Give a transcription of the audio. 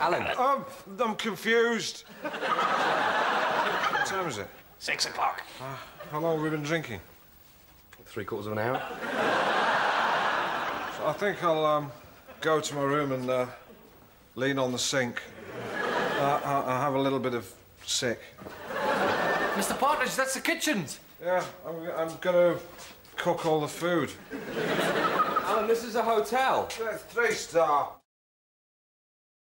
Alan. Um, I'm confused. what time is it? Six o'clock. Uh, how long have we been drinking? Three quarters of an hour. I think I'll um, go to my room and uh, lean on the sink. Uh, I, I have a little bit of sick. Mr. Partridge, that's the kitchens. Yeah, I'm, I'm gonna cook all the food. Alan, this is a hotel. Yeah, three star.